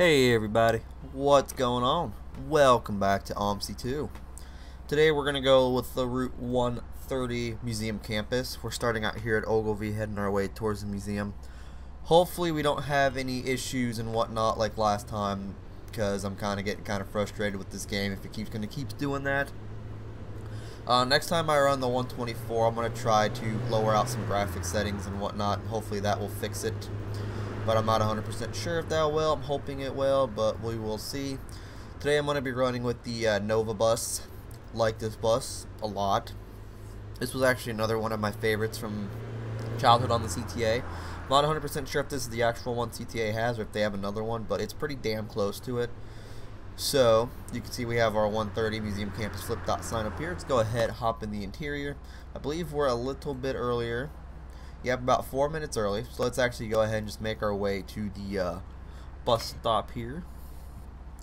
Hey everybody, what's going on? Welcome back to OMSI 2. Today we're going to go with the Route 130 Museum Campus. We're starting out here at Ogilvie, heading our way towards the museum. Hopefully we don't have any issues and whatnot like last time, because I'm kind of getting kind of frustrated with this game if it keeps going to keep doing that. Uh, next time I run the 124, I'm going to try to lower out some graphic settings and whatnot. Hopefully that will fix it but I'm not 100% sure if that will. I'm hoping it will, but we will see. Today I'm going to be running with the uh, Nova bus. Like this bus a lot. This was actually another one of my favorites from childhood on the CTA. I'm not 100% sure if this is the actual one CTA has or if they have another one, but it's pretty damn close to it. So, you can see we have our 130 Museum Campus flip dot sign up here. Let's go ahead, hop in the interior. I believe we're a little bit earlier have about four minutes early, so let's actually go ahead and just make our way to the uh, bus stop here.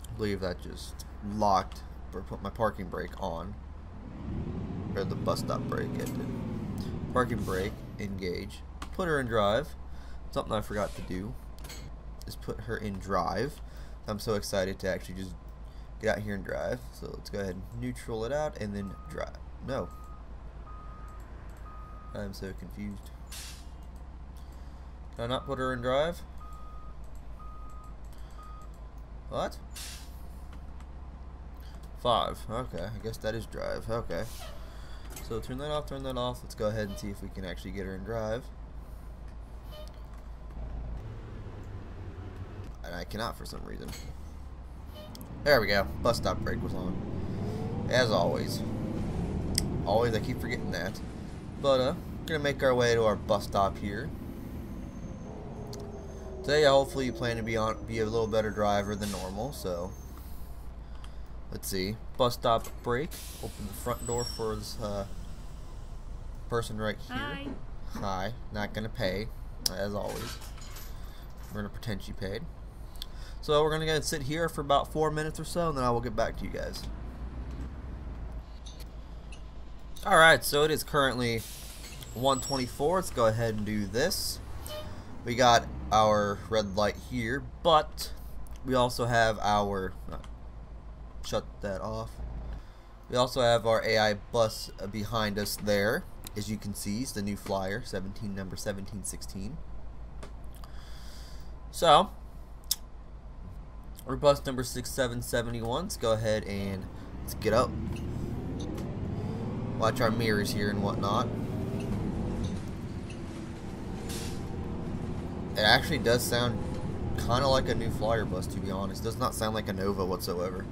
I believe that just locked or put my parking brake on. Or the bus stop brake ended. Parking brake, engage. Put her in drive. Something I forgot to do is put her in drive. I'm so excited to actually just get out here and drive. So let's go ahead and neutral it out and then drive. No. I'm so confused. Can I not put her in drive? What? Five. Okay, I guess that is drive. Okay. So turn that off, turn that off. Let's go ahead and see if we can actually get her in drive. And I cannot for some reason. There we go. Bus stop brake was on. As always. Always, I keep forgetting that. But, uh, to make our way to our bus stop here. Today, hopefully, you plan to be on be a little better driver than normal. So, let's see. Bus stop break. Open the front door for this uh, person right here. Hi. Hi. Not gonna pay, as always. We're gonna pretend she paid. So we're gonna go and sit here for about four minutes or so, and then I will get back to you guys. Alright, so it is currently 124. Let's go ahead and do this. We got our red light here, but we also have our uh, shut that off. We also have our AI bus behind us there. As you can see, it's the new flyer, 17 number 1716. So, our bus number 6771. Let's go ahead and let's get up. Watch our mirrors here and whatnot. It actually does sound kind of like a new flyer bus, to be honest. It does not sound like a Nova whatsoever.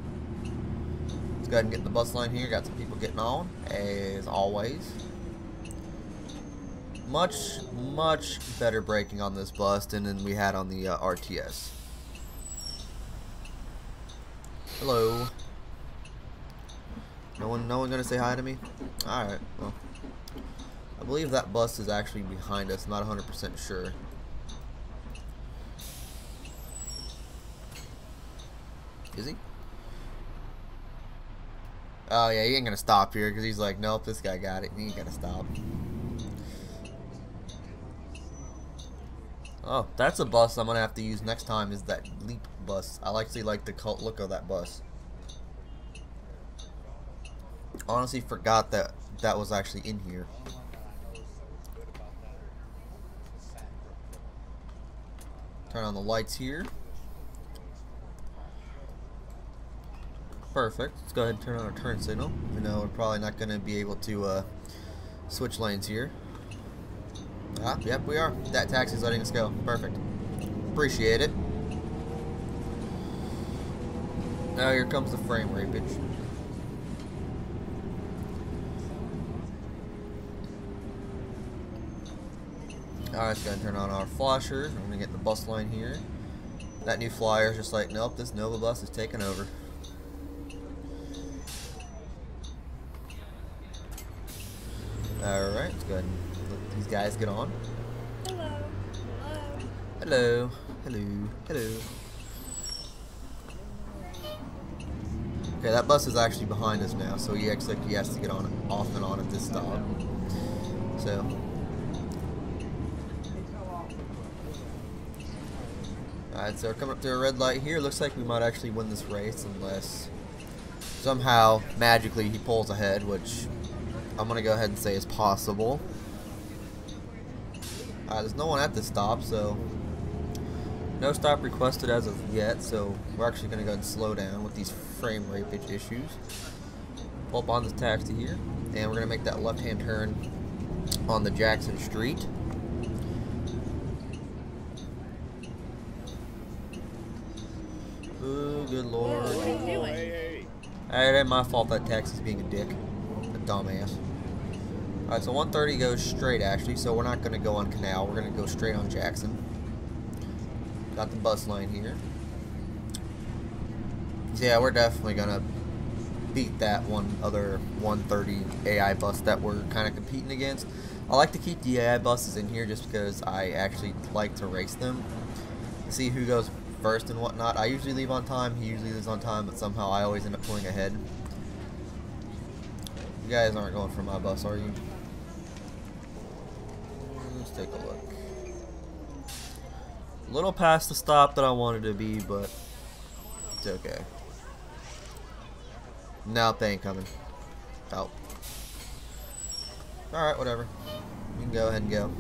Let's go ahead and get in the bus line here. Got some people getting on, as always. Much, much better braking on this bus than we had on the uh, RTS. Hello. No one, no one gonna say hi to me? Alright, well. I believe that bus is actually behind us, not 100% sure. Is he? Oh yeah, he ain't gonna stop here because he's like, nope, this guy got it. He ain't gonna stop. Oh, that's a bus I'm gonna have to use next time. Is that Leap bus? I actually like the look of that bus. Honestly, forgot that that was actually in here. Turn on the lights here. Perfect. Let's go ahead and turn on our turn signal. We know we're probably not going to be able to uh, switch lanes here. Ah, yep, we are. That taxi's letting us go. Perfect. Appreciate it. Now here comes the frame rapage. Alright, let's go ahead and turn on our flashers. I'm going to get the bus line here. That new flyer is just like, nope, this Nova bus is taking over. Alright, let's go ahead and let these guys get on. Hello. Hello. Hello. Hello. Hello. Okay, that bus is actually behind us now, so he like he has to get on off and on at this stop. So. Alright, so we're coming up to a red light here. Looks like we might actually win this race unless somehow, magically, he pulls ahead, which I'm going to go ahead and say is possible. Alright, there's no one at this stop, so no stop requested as of yet, so we're actually going to go ahead and slow down with these frame rate issues. Pull up on this taxi here, and we're going to make that left-hand turn on the Jackson Street. Oh, good lord. What are you doing? Hey, hey. It ain't my fault that taxi's being a dick. A dumbass. Alright, so 130 goes straight actually, so we're not going to go on Canal. We're going to go straight on Jackson. Got the bus line here. So yeah, we're definitely going to beat that one other 130 AI bus that we're kind of competing against. I like to keep the AI buses in here just because I actually like to race them. See who goes first and whatnot. I usually leave on time, he usually leaves on time, but somehow I always end up pulling ahead. You guys aren't going for my bus, are you? Let's take a look. A little past the stop that I wanted to be, but it's okay. Now they ain't coming. Oh. Alright, whatever. You can go ahead and go.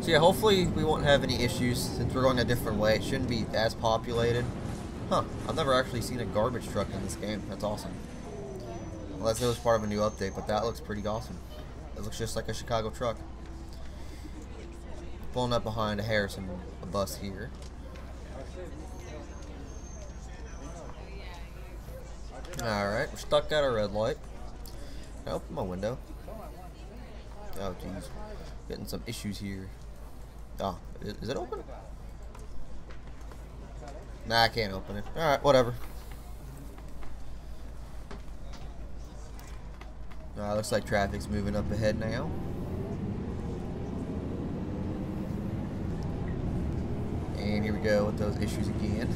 So yeah, hopefully we won't have any issues since we're going a different way. It shouldn't be as populated. Huh, I've never actually seen a garbage truck in this game. That's awesome. Unless it was part of a new update, but that looks pretty awesome. It looks just like a Chicago truck. Pulling up behind a Harrison a bus here. Alright, we're stuck at a red light. I open my window. Oh, jeez. Getting some issues here. Ah, oh, is, is it open? Nah, I can't open it. Alright, whatever. Uh, looks like traffic's moving up ahead now. And here we go with those issues again.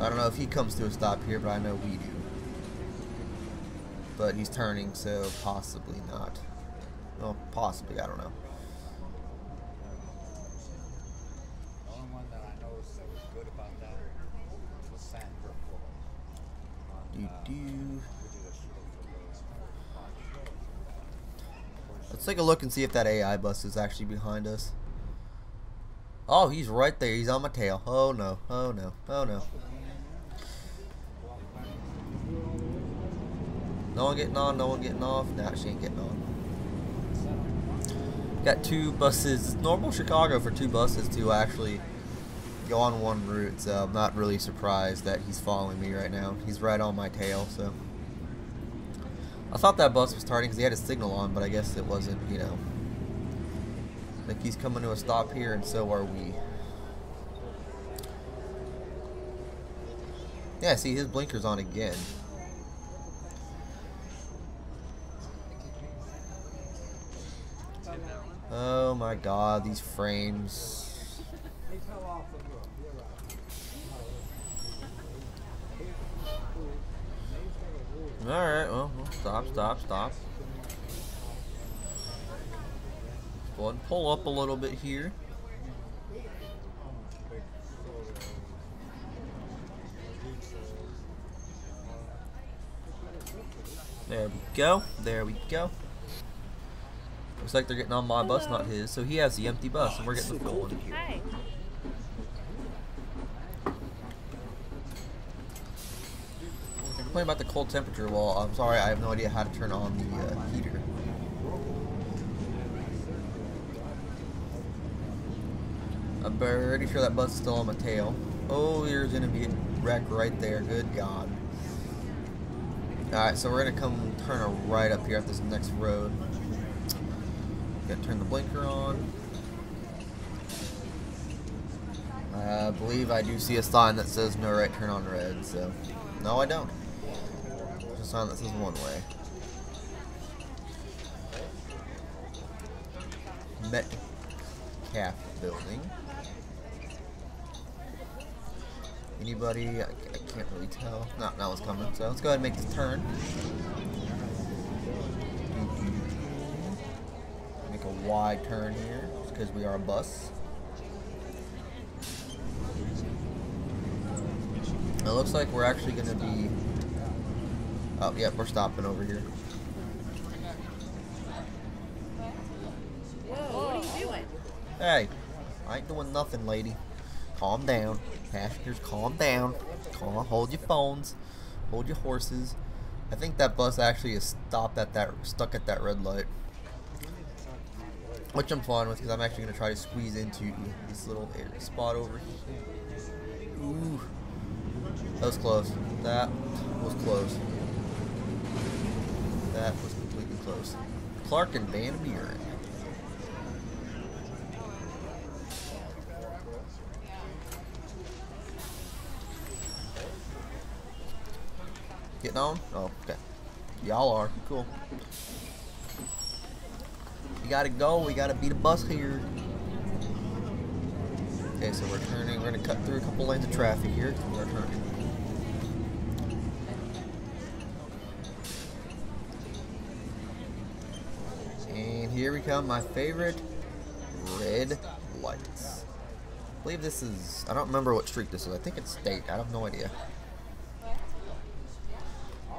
I don't know if he comes to a stop here, but I know we do. But he's turning, so possibly not. Well, possibly, I don't know. Let's take a look and see if that AI bus is actually behind us. Oh, he's right there. He's on my tail. Oh no. Oh no. Oh no. No one getting on, no one getting off. Nah, she ain't getting on. Got two buses. It's normal Chicago for two buses to actually on one route, so I'm not really surprised that he's following me right now. He's right on my tail, so. I thought that bus was starting because he had his signal on, but I guess it wasn't, you know. Like he's coming to a stop here, and so are we. Yeah, see, his blinker's on again. Oh my god, these frames. Alright, well, well, stop, stop, stop. Go ahead and pull up a little bit here. There we go. There we go. Looks like they're getting on my bus, not his. So he has the empty bus, and we're getting the full one. Hi. Complain about the cold temperature. Well, I'm sorry, I have no idea how to turn on the uh, heater. I'm pretty sure that bus is still on my tail. Oh, there's gonna be a wreck right there. Good God. Alright, so we're gonna come turn a right up here at this next road. Gotta turn the blinker on. I believe I do see a sign that says no right turn on red, so no I don't. Sign that says one way. Metcalfe building. Anybody? I, I, can't really tell. No, that was coming. So let's go ahead and make this turn. Mm-hmm. Make a wide turn here because we are a bus. It looks like we're actually going to be... Oh, yep, we're stopping over here. Whoa, what are you doing? Hey, I ain't doing nothing, lady. Calm down. Passengers, calm down. Calm, hold your phones. Hold your horses. I think that bus actually is stopped at that, stuck at that red light. Which I'm fine with because I'm actually going to try to squeeze into this little spot over here. Ooh. That was close. That was close. That was completely close. Clark and Van Buren. Getting on? Oh, okay. Y'all are. Cool. We gotta go. We gotta beat a bus here. Okay, so we're turning. We're gonna cut through a couple lanes of traffic here. We're turning. Come. My favorite red lights. I believe this is. I don't remember what street this is. I think it's state. I have no idea.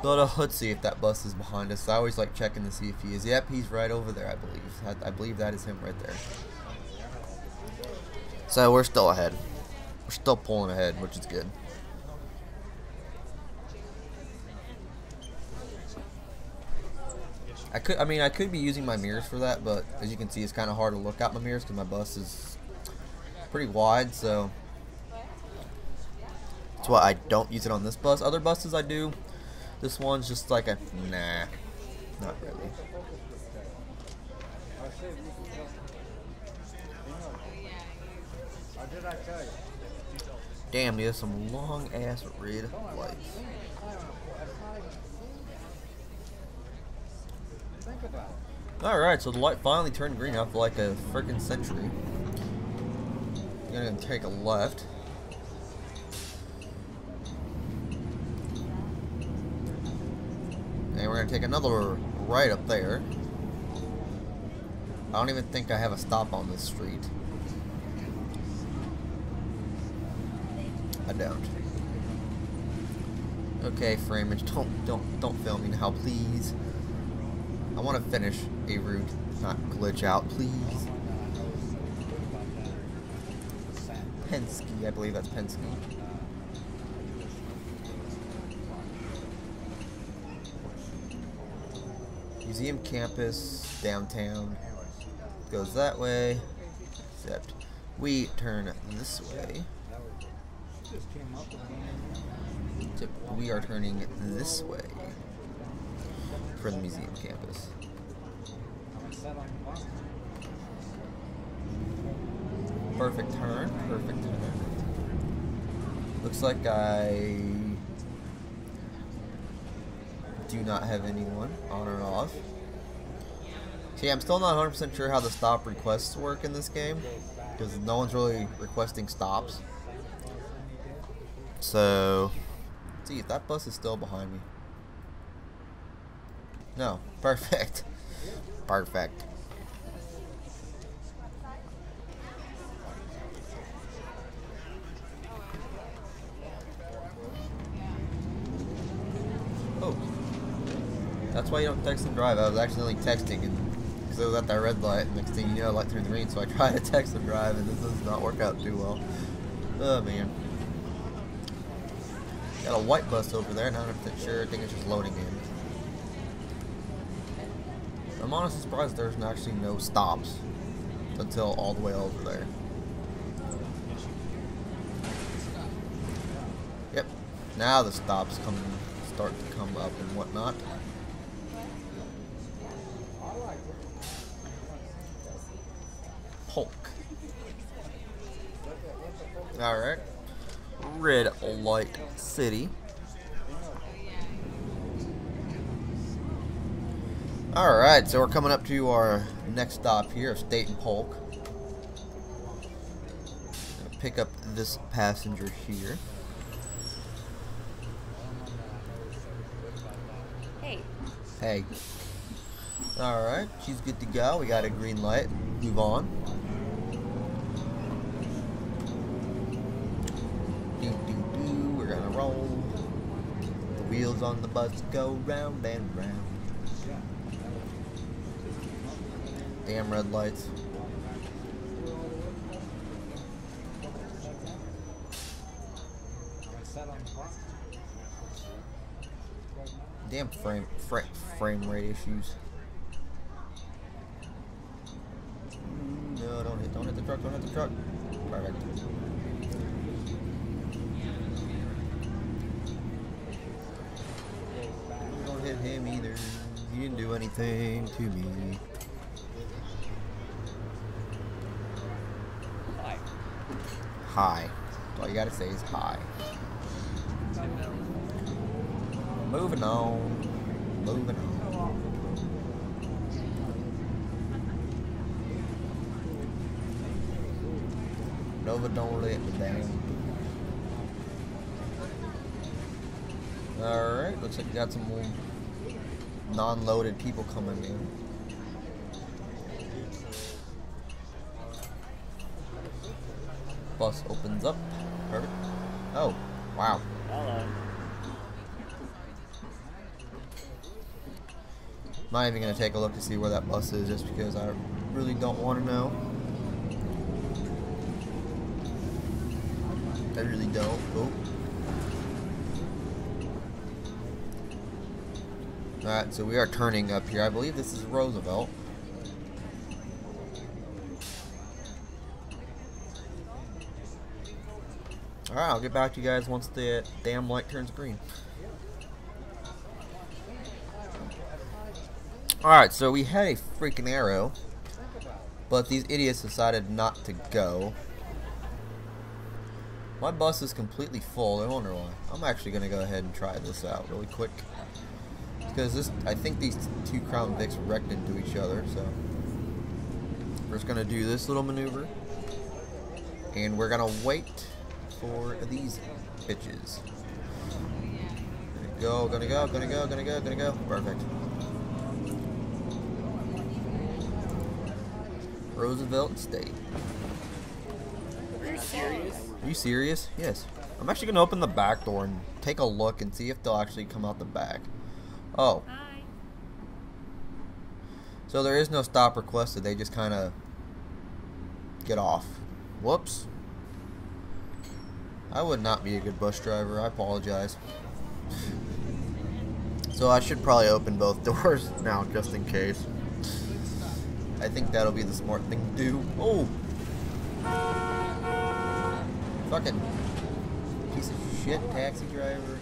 But uh, let's see if that bus is behind us. I always like checking to see if he is. Yep, he's right over there, I believe. I, I believe that is him right there. So we're still ahead. We're still pulling ahead, which is good. I could, I mean, I could be using my mirrors for that, but as you can see, it's kind of hard to look out my mirrors because my bus is pretty wide, so that's why I don't use it on this bus. Other buses I do. This one's just like a, nah, not really. Damn, there's some long ass red lights. Alright, so the light finally turned green after like a freaking century. I'm gonna take a left. And we're gonna take another right up there. I don't even think I have a stop on this street. I don't. Okay, Framage, don't don't don't film me now, please. I want to finish a route, not glitch out, please. Penske, I believe that's Penske. Museum campus, downtown. Goes that way, except we turn this way. We are turning this way for the museum campus. Perfect turn, perfect turn. Looks like I do not have anyone on or off. See, I'm still not 100% sure how the stop requests work in this game, because no one's really requesting stops. So, see if that bus is still behind me. No, perfect. Perfect. Oh. That's why you don't text and drive. I was accidentally texting because I was at that red light. Next thing you know, I light through the green, so I tried to text and drive, and this does not work out too well. Oh man. Got a white bus over there, not 100% sure. I think it's just loading in. I'm honestly surprised there's actually no stops until all the way over there. Yep. Now the stops come start to come up and whatnot. Polk. Alright. Red Light City. Alright, so we're coming up to our next stop here of State and Polk. Pick up this passenger here. Hey. Hey. Alright, she's good to go. We got a green light. Move on. Do, do, do. We're gonna roll. The wheels on the bus go round and round. Damn red lights. Damn frame, frame, frame rate issues. No, don't hit, don't hit the truck, don't hit the truck. Perfect. Don't hit him either. He didn't do anything to me. Hi. Hi. All you gotta say is hi. Moving on. Moving on. Nova don't let me down. Alright, looks like we got some more non-loaded people coming in. Bus opens up. Perfect. Oh, wow. Hello. Not even gonna take a look to see where that bus is just because I really don't want to know. I really don't. Oh. Alright, so we are turning up here. I believe this is Roosevelt. Alright, I'll get back to you guys once the damn light turns green. Alright, so we had a freaking arrow, but these idiots decided not to go. My bus is completely full, I wonder why. I'm actually going to go ahead and try this out really quick. Because this, I think these two Crown Vics wrecked into each other, so. We're just going to do this little maneuver. And we're going to wait for these bitches. Gonna go, gonna go, gonna go, gonna go, gonna go. Perfect. Roosevelt State. Are you serious? Are you serious? Yes. I'm actually gonna open the back door and take a look and see if they'll actually come out the back. Oh. Hi. So there is no stop requested, they just kinda get off. Whoops. I would not be a good bus driver, I apologize. So I should probably open both doors now just in case. I think that'll be the smart thing to do. Oh! Fucking piece of shit taxi driver.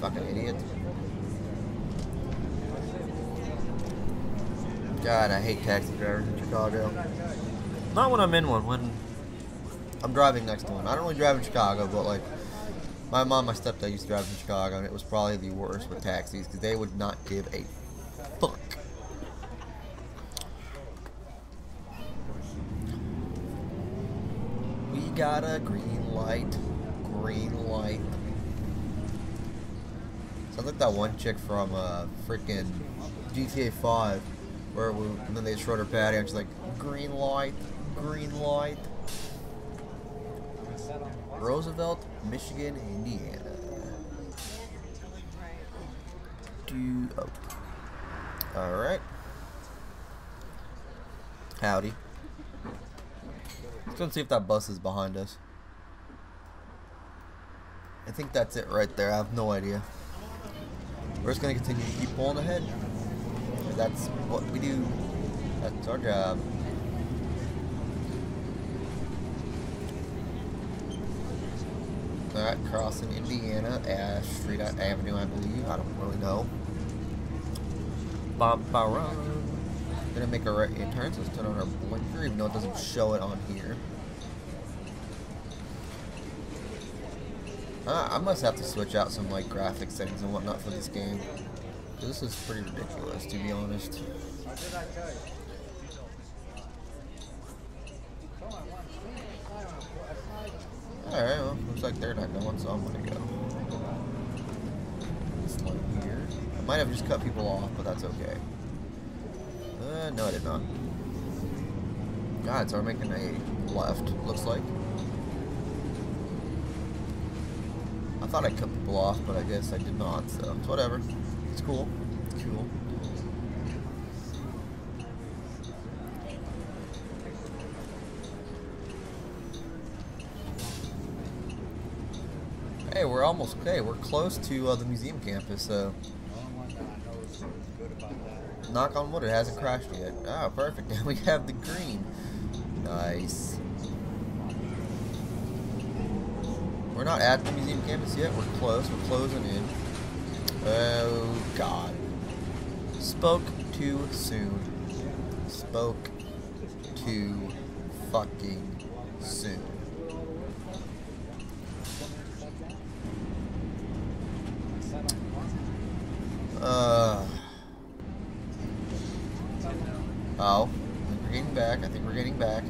Fucking idiot. God, I hate taxi drivers in Chicago. Not when I'm in one, when I'm driving next to one. I don't really drive in Chicago, but like, my mom, my stepdad used to drive in Chicago, and it was probably the worst with taxis because they would not give a fuck. We got a green light. Green light. Sounds like that one chick from uh, freaking GTA 5, where we, and then they showed her patty, and she's like, green light, green light. Roosevelt, Michigan, Indiana. Do oh. All right. Howdy. Let's go and see if that bus is behind us. I think that's it right there. I have no idea. We're just gonna continue to keep pulling ahead. That's what we do. That's our job. Alright, crossing Indiana, Ash Street Avenue, I believe. I don't really know. Bum, ba. Gonna make a right turn, so let's turn on our blinker, even though it doesn't show it on here. Uh, I must have to switch out some like graphic settings and whatnot for this game. This is pretty ridiculous, to be honest. Alright, well, looks like they're not going, so I'm gonna go. This one I might have just cut people off, but that's okay. Uh, no, I did not. God, so we're making a left, looks like. I thought I cut people off, but I guess I did not, so it's whatever. It's cool. It's cool. Hey, we're almost okay. We're close to uh, the museum campus, so knock on wood, it hasn't crashed yet. Oh, perfect. Now we have the green. Nice. We're not at the museum campus yet. We're close. We're closing in. Oh, God. Spoke too soon. Spoke too fucking soon. Uh. Oh. We're getting back. I think we're getting back.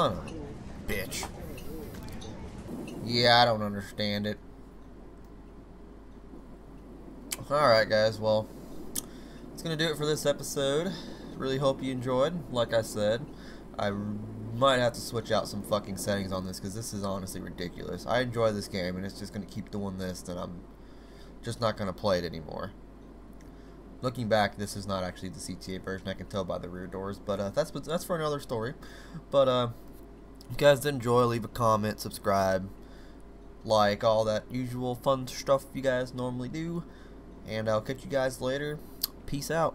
Son of a bitch. Yeah, I don't understand it. Alright, guys. Well, that's going to do it for this episode. Really hope you enjoyed. Like I said, I might have to switch out some fucking settings on this because this is honestly ridiculous. I enjoy this game and it's just going to keep doing this, then I'm just not going to play it anymore. Looking back, this is not actually the CTA version. I can tell by the rear doors, but uh, that's that's for another story. But uh, you guys did enjoy, leave a comment, subscribe, like all that usual fun stuff you guys normally do, and I'll catch you guys later. Peace out.